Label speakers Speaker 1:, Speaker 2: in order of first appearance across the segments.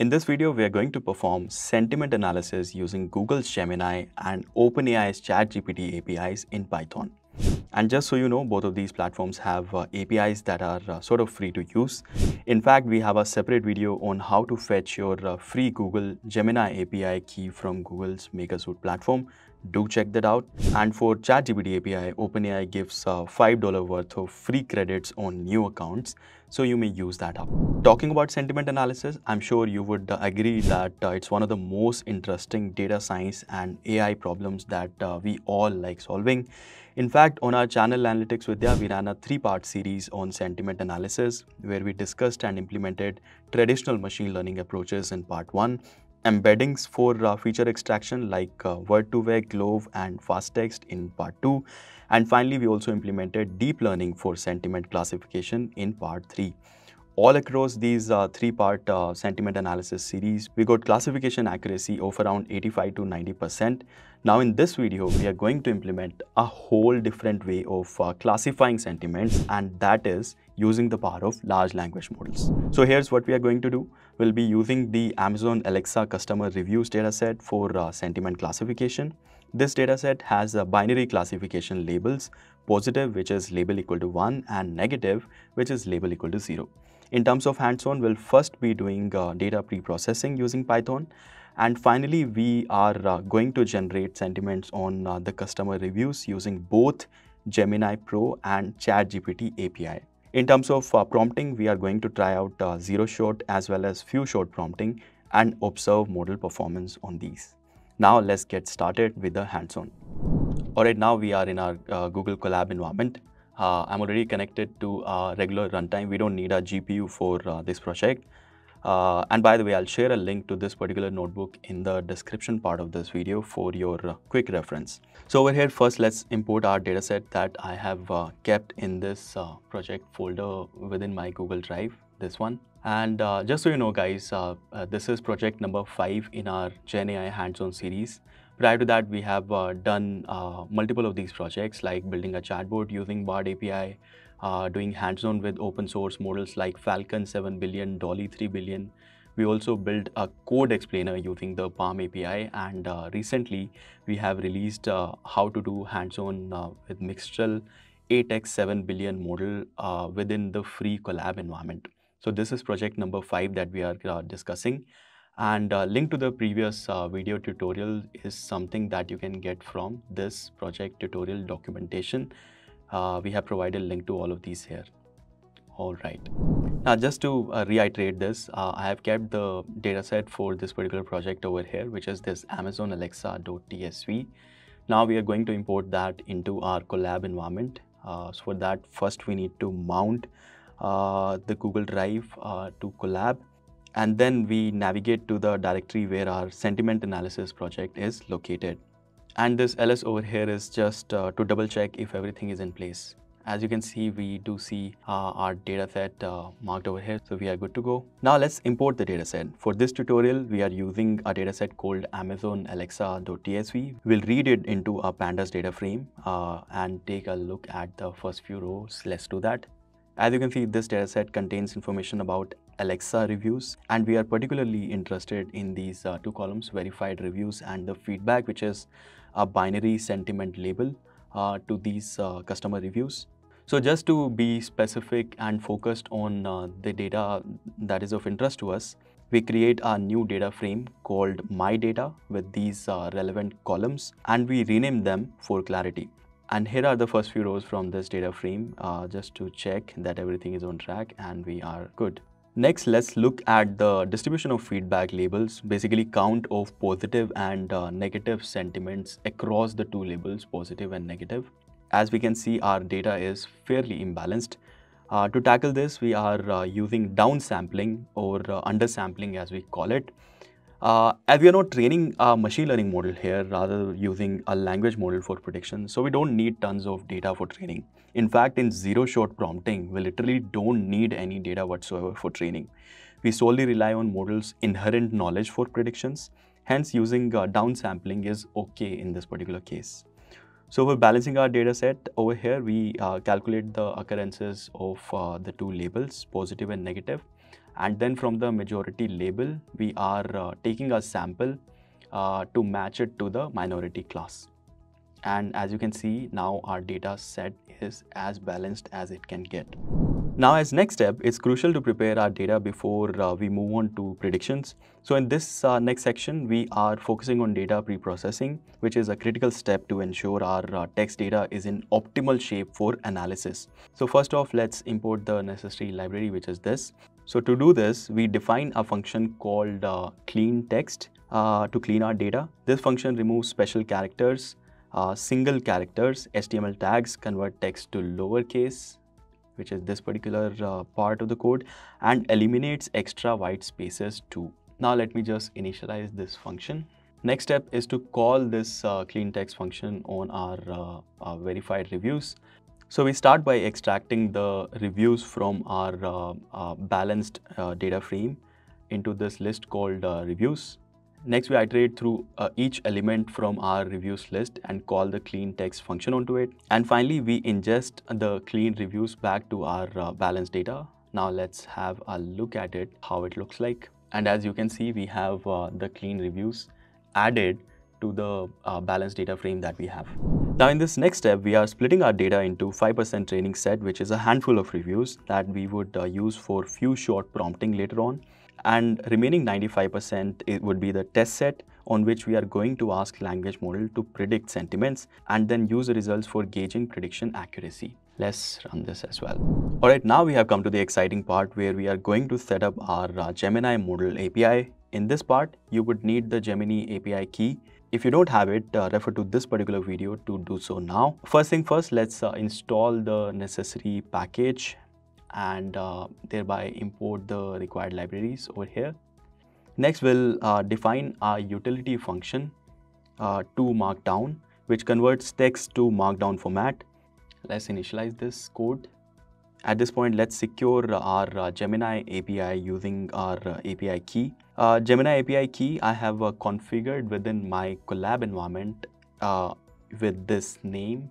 Speaker 1: In this video, we are going to perform sentiment analysis using Google's Gemini and OpenAI's ChatGPT APIs in Python. And just so you know, both of these platforms have uh, APIs that are uh, sort of free to use. In fact, we have a separate video on how to fetch your uh, free Google Gemini API key from Google's MakerSuite platform. Do check that out. And for ChatGPT API, OpenAI gives uh, $5 worth of free credits on new accounts so you may use that up. Talking about sentiment analysis, I'm sure you would agree that uh, it's one of the most interesting data science and AI problems that uh, we all like solving. In fact, on our channel Analytics Vidhya, we ran a three-part series on sentiment analysis where we discussed and implemented traditional machine learning approaches in part one, embeddings for uh, feature extraction like uh, Word2Vec, GloVe, and FastText in part 2. And finally, we also implemented deep learning for sentiment classification in part 3. All across these uh, three-part uh, sentiment analysis series, we got classification accuracy of around 85 to 90%. Now in this video, we are going to implement a whole different way of uh, classifying sentiments and that is using the power of large language models. So here's what we are going to do. We'll be using the Amazon Alexa customer reviews dataset for uh, sentiment classification. This dataset has a binary classification labels, positive which is label equal to 1 and negative which is label equal to 0. In terms of hands-on, we'll first be doing uh, data pre-processing using Python. And finally, we are uh, going to generate sentiments on uh, the customer reviews using both Gemini Pro and ChatGPT API. In terms of uh, prompting, we are going to try out uh, zero shot as well as few shot prompting and observe model performance on these. Now let's get started with the hands-on. Alright, now we are in our uh, Google Colab environment. Uh, I'm already connected to a regular runtime. We don't need a GPU for uh, this project. Uh, and by the way, I'll share a link to this particular notebook in the description part of this video for your uh, quick reference. So over here, first let's import our dataset that I have uh, kept in this uh, project folder within my Google Drive, this one. And uh, just so you know guys, this is project number five in our Gen AI hands-on series. Prior to that, we have done multiple of these projects like building a chatbot using Bard API, uh, doing hands-on with open source models like Falcon 7 billion, Dolly 3 billion. We also built a code explainer using the PaLM API and uh, recently we have released uh, how to do hands-on uh, with Mixtral 8x 7 billion model uh, within the free Colab environment. So this is project number 5 that we are uh, discussing and link to the previous video tutorial is something that you can get from this project tutorial documentation uh, we have provided a link to all of these here. All right. Now, just to uh, reiterate this, uh, I have kept the dataset for this particular project over here, which is this Amazon Alexa.tsv. Now we are going to import that into our Colab environment. Uh, so for that, first we need to mount uh, the Google Drive uh, to Colab. And then we navigate to the directory where our sentiment analysis project is located. And this ls over here is just uh, to double check if everything is in place. As you can see, we do see uh, our dataset uh, marked over here, so we are good to go. Now let's import the dataset. For this tutorial, we are using a dataset called Amazon Alexa.tsv. We'll read it into a pandas data frame uh, and take a look at the first few rows. Let's do that. As you can see, this dataset contains information about Alexa reviews and we are particularly interested in these uh, two columns, verified reviews and the feedback, which is a binary sentiment label uh, to these uh, customer reviews. So just to be specific and focused on uh, the data that is of interest to us, we create a new data frame called my data with these uh, relevant columns and we rename them for clarity. And here are the first few rows from this data frame uh, just to check that everything is on track and we are good. Next, let's look at the distribution of feedback labels, basically count of positive and uh, negative sentiments across the two labels, positive and negative. As we can see, our data is fairly imbalanced. Uh, to tackle this, we are uh, using downsampling or uh, undersampling as we call it. Uh, as we are not training a machine learning model here, rather using a language model for prediction, so we don't need tons of data for training. In fact, in zero-shot prompting, we literally don't need any data whatsoever for training. We solely rely on models' inherent knowledge for predictions. Hence, using uh, downsampling is okay in this particular case. So for balancing our data set over here, we uh, calculate the occurrences of uh, the two labels, positive and negative. And then from the majority label, we are uh, taking a sample uh, to match it to the minority class. And as you can see, now our data set is as balanced as it can get. Now as next step, it's crucial to prepare our data before uh, we move on to predictions. So in this uh, next section, we are focusing on data pre-processing, which is a critical step to ensure our uh, text data is in optimal shape for analysis. So first off, let's import the necessary library, which is this. So to do this, we define a function called uh, clean text uh, to clean our data. This function removes special characters, uh, single characters, HTML tags, convert text to lowercase, which is this particular uh, part of the code and eliminates extra white spaces too. Now let me just initialize this function. Next step is to call this uh, clean text function on our, uh, our, verified reviews. So we start by extracting the reviews from our uh, uh, balanced data frame into this list called reviews. Next, we iterate through uh, each element from our reviews list and call the clean text function onto it. And finally, we ingest the clean reviews back to our uh, balance data. Now let's have a look at it, how it looks like. And as you can see, we have uh, the clean reviews added to the uh, balance data frame that we have. Now in this next step, we are splitting our data into 5% training set, which is a handful of reviews that we would uh, use for few shot prompting later on and remaining 95% it would be the test set on which we are going to ask language model to predict sentiments and then use the results for gauging prediction accuracy. Let's run this as well. Alright, now we have come to the exciting part where we are going to set up our uh, Gemini model API. In this part, you would need the Gemini API key. If you don't have it, uh, refer to this particular video to do so now. First thing first, let's uh, install the necessary package and uh, thereby import the required libraries over here. Next, we'll uh, define our utility function uh, to Markdown, which converts text to Markdown format. Let's initialize this code. At this point, let's secure our uh, Gemini API using our uh, API key. Uh, Gemini API key I have configured within my Colab environment with this name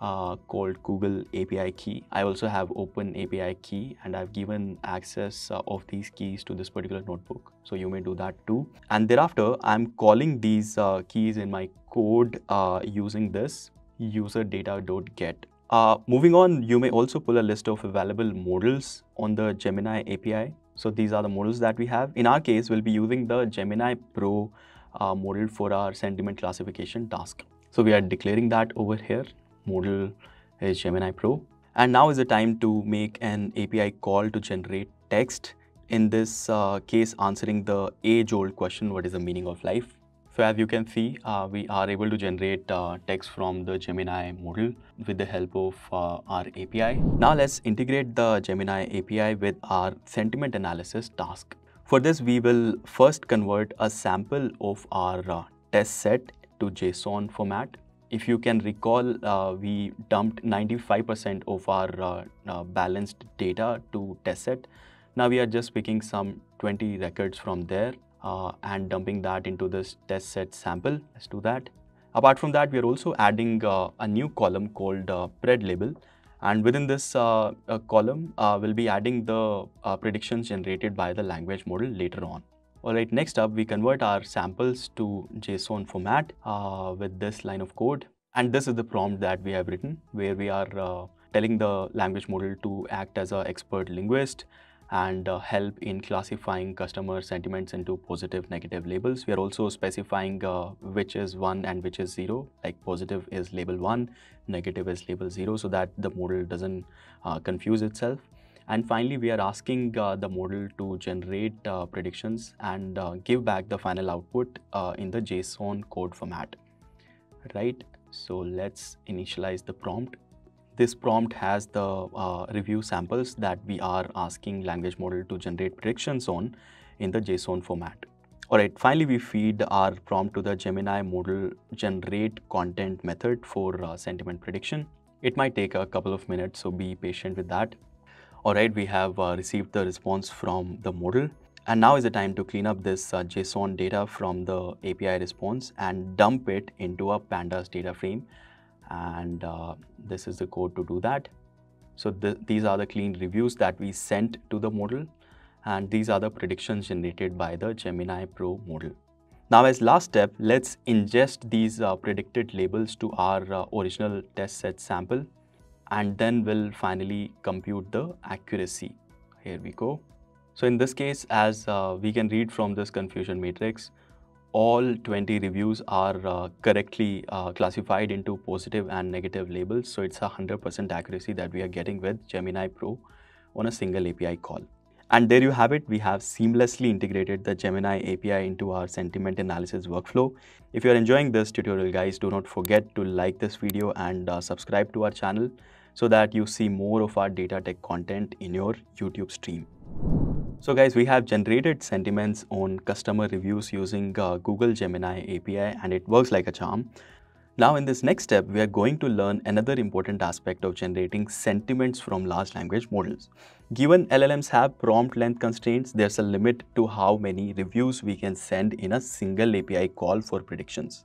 Speaker 1: uh, called Google API key. I also have Open API key and I've given access uh, of these keys to this particular notebook. So you may do that too. And thereafter, I'm calling these uh, keys in my code uh, using this user data.get. Uh, moving on, you may also pull a list of available models on the Gemini API. So these are the models that we have. In our case, we'll be using the Gemini Pro uh, model for our sentiment classification task. So we are declaring that over here model is Gemini Pro. And now is the time to make an API call to generate text. In this uh, case, answering the age-old question, what is the meaning of life? So as you can see, uh, we are able to generate uh, text from the Gemini model with the help of uh, our API. Now let's integrate the Gemini API with our sentiment analysis task. For this, we will first convert a sample of our uh, test set to JSON format if you can recall, uh, we dumped 95% of our uh, uh, balanced data to test set. Now we are just picking some 20 records from there uh, and dumping that into this test set sample. Let's do that. Apart from that, we are also adding uh, a new column called uh, pred label. And within this column, we'll be adding the predictions generated by the language model later on. Alright, next up we convert our samples to JSON format uh, with this line of code. And this is the prompt that we have written where we are uh, telling the language model to act as an expert linguist and uh, help in classifying customer sentiments into positive negative labels. We are also specifying uh, which is 1 and which is 0, like positive is label 1, negative is label 0 so that the model doesn't uh, confuse itself. And finally, we are asking uh, the model to generate uh, predictions and uh, give back the final output in the JSON code format, right? So let's initialize the prompt. This prompt has the uh, review samples that we are asking language model to generate predictions on in the JSON format. All right, finally, we feed our prompt to the Gemini model generate content method for uh, sentiment prediction. It might take a couple of minutes, so be patient with that. Alright, we have uh, received the response from the model and now is the time to clean up this uh, JSON data from the API response and dump it into a pandas data frame and uh, this is the code to do that. So th these are the clean reviews that we sent to the model and these are the predictions generated by the Gemini Pro model. Now as last step, let's ingest these uh, predicted labels to our uh, original test set sample and then we'll finally compute the accuracy. Here we go. So in this case, as uh, we can read from this confusion matrix, all 20 reviews are uh, correctly uh, classified into positive and negative labels. So it's a 100% accuracy that we are getting with Gemini Pro on a single API call. And there you have it. We have seamlessly integrated the Gemini API into our sentiment analysis workflow. If you're enjoying this tutorial, guys, do not forget to like this video and uh, subscribe to our channel so that you see more of our data tech content in your YouTube stream. So guys, we have generated sentiments on customer reviews using uh, Google Gemini API and it works like a charm. Now in this next step, we are going to learn another important aspect of generating sentiments from large language models. Given LLMs have prompt length constraints, there's a limit to how many reviews we can send in a single API call for predictions.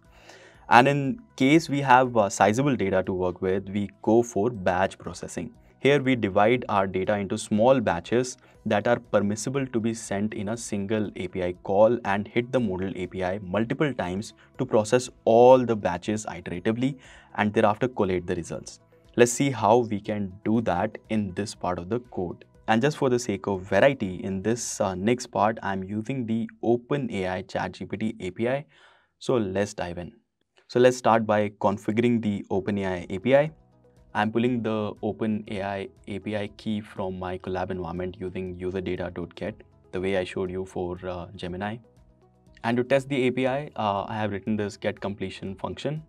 Speaker 1: And in case we have uh, sizable data to work with, we go for batch processing. Here we divide our data into small batches that are permissible to be sent in a single API call and hit the model API multiple times to process all the batches iteratively and thereafter collate the results. Let's see how we can do that in this part of the code. And just for the sake of variety, in this uh, next part, I'm using the OpenAI ChatGPT API. So let's dive in. So let's start by configuring the OpenAI API. I'm pulling the OpenAI API key from my Colab environment using userdata.get, the way I showed you for uh, Gemini. And to test the API, uh, I have written this get completion function.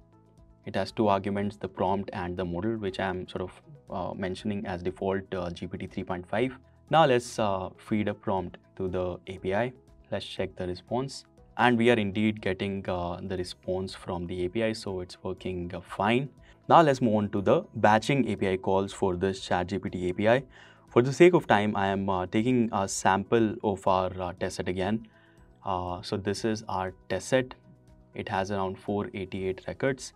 Speaker 1: It has two arguments, the prompt and the model, which I'm sort of uh, mentioning as default uh, GPT 3.5. Now let's uh, feed a prompt to the API. Let's check the response. And we are indeed getting uh, the response from the API, so it's working fine. Now let's move on to the batching API calls for this ChatGPT API. For the sake of time, I am uh, taking a sample of our uh, test set again. Uh, so this is our test set. It has around 488 records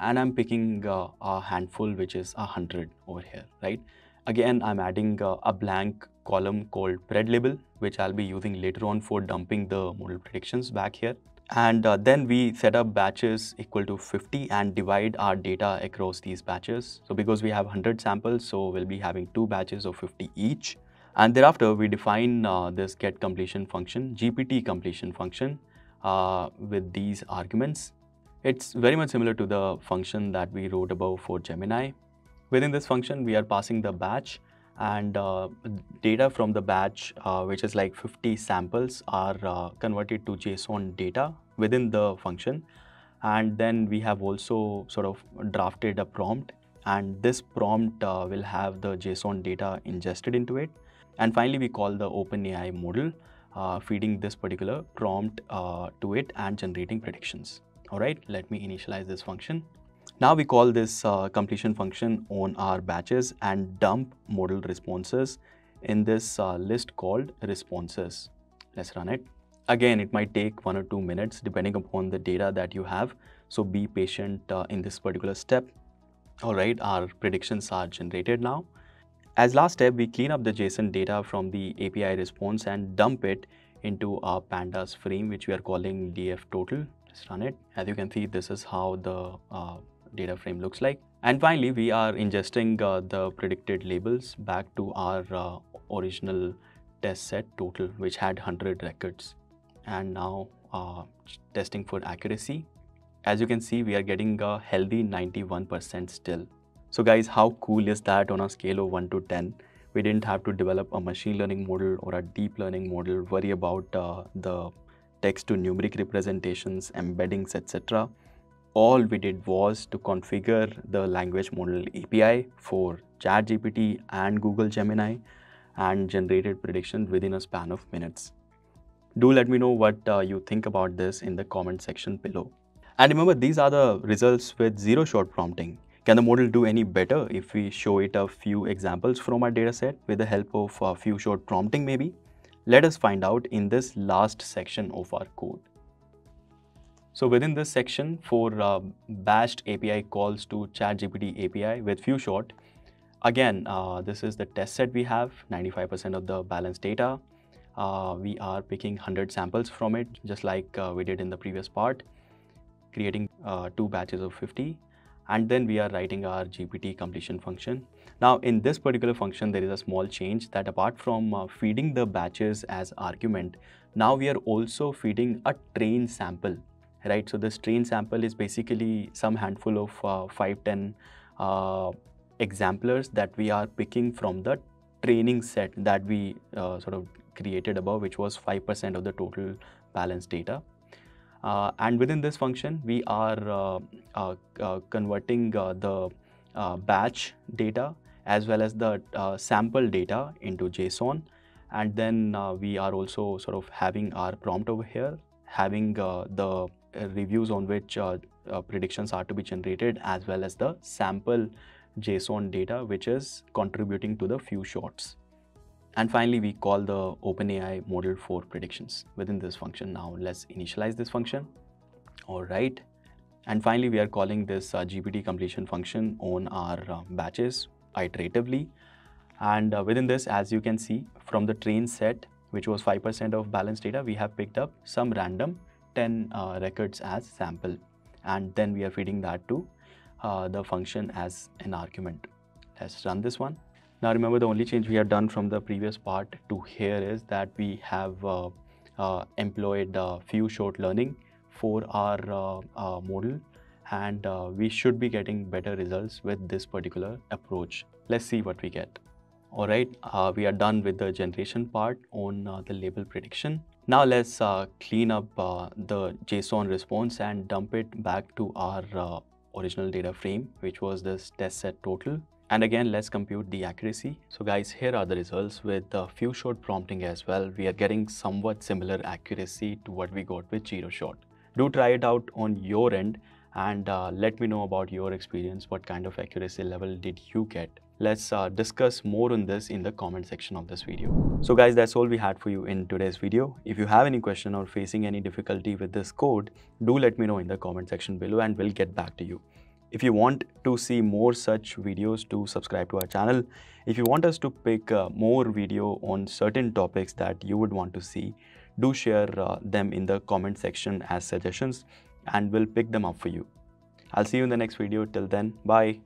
Speaker 1: and I'm picking uh, a handful which is 100 over here, right? Again, I'm adding uh, a blank column called pred label, which I'll be using later on for dumping the model predictions back here and uh, then we set up batches equal to 50 and divide our data across these batches. So because we have 100 samples, so we'll be having two batches of 50 each. And thereafter, we define uh, this get completion function, GPT completion function uh, with these arguments. It's very much similar to the function that we wrote above for Gemini. Within this function, we are passing the batch and uh, data from the batch, uh, which is like 50 samples, are uh, converted to JSON data within the function. And then we have also sort of drafted a prompt and this prompt uh, will have the JSON data ingested into it. And finally, we call the OpenAI model, uh, feeding this particular prompt uh, to it and generating predictions. All right, let me initialize this function. Now we call this uh, completion function on our batches and dump model responses in this uh, list called responses. Let's run it. Again, it might take one or two minutes depending upon the data that you have. So be patient uh, in this particular step. All right, our predictions are generated now. As last step, we clean up the JSON data from the API response and dump it into our pandas frame, which we are calling df total. Let's run it. As you can see, this is how the uh, data frame looks like. And finally, we are ingesting uh, the predicted labels back to our uh, original test set total, which had 100 records. And now uh, testing for accuracy. As you can see, we are getting a healthy 91% still. So guys, how cool is that on a scale of 1 to 10? We didn't have to develop a machine learning model or a deep learning model, worry about uh, the text to numeric representations, embeddings, etc all we did was to configure the language model API for ChatGPT and Google Gemini and generated predictions within a span of minutes. Do let me know what uh, you think about this in the comment section below. And remember, these are the results with zero shot prompting. Can the model do any better if we show it a few examples from our dataset with the help of a few shot prompting maybe? Let us find out in this last section of our code. So within this section for uh, batched API calls to ChatGPT API with FewShot, again, uh, this is the test set we have, 95% of the balanced data. Uh, we are picking 100 samples from it, just like uh, we did in the previous part, creating uh, two batches of 50. And then we are writing our GPT completion function. Now, in this particular function, there is a small change that apart from uh, feeding the batches as argument, now we are also feeding a train sample right? So this train sample is basically some handful of uh, 5, 10 uh, exemplars that we are picking from the training set that we uh, sort of created above, which was 5% of the total balance data. Uh, and within this function, we are uh, uh, converting the batch data as well as the sample data into JSON. And then we are also sort of having our prompt over here, having the uh, reviews on which uh, uh, predictions are to be generated as well as the sample JSON data which is contributing to the few shots. And finally, we call the OpenAI model for predictions within this function. Now let's initialize this function. All right. And finally, we are calling this uh, GPT completion function on our uh, batches iteratively. And uh, within this, as you can see from the train set, which was 5% of balanced data, we have picked up some random 10 uh, records as sample and then we are feeding that to uh, the function as an argument. Let's run this one. Now remember the only change we have done from the previous part to here is that we have uh, uh employed FewShot learning for our uh, uh, model and we should be getting better results with this particular approach. Let's see what we get. Alright, we are done with the generation part on the label prediction. Now let's uh, clean up uh, the JSON response and dump it back to our uh, original data frame, which was this test set total. And again, let's compute the accuracy. So guys, here are the results with a FewShot prompting as well. We are getting somewhat similar accuracy to what we got with ZeroShot. Do try it out on your end and uh, let me know about your experience. What kind of accuracy level did you get? Let's uh, discuss more on this in the comment section of this video. So guys, that's all we had for you in today's video. If you have any question or facing any difficulty with this code, do let me know in the comment section below and we'll get back to you. If you want to see more such videos, do subscribe to our channel. If you want us to pick uh, more video on certain topics that you would want to see, do share uh, them in the comment section as suggestions and we'll pick them up for you. I'll see you in the next video. Till then, bye.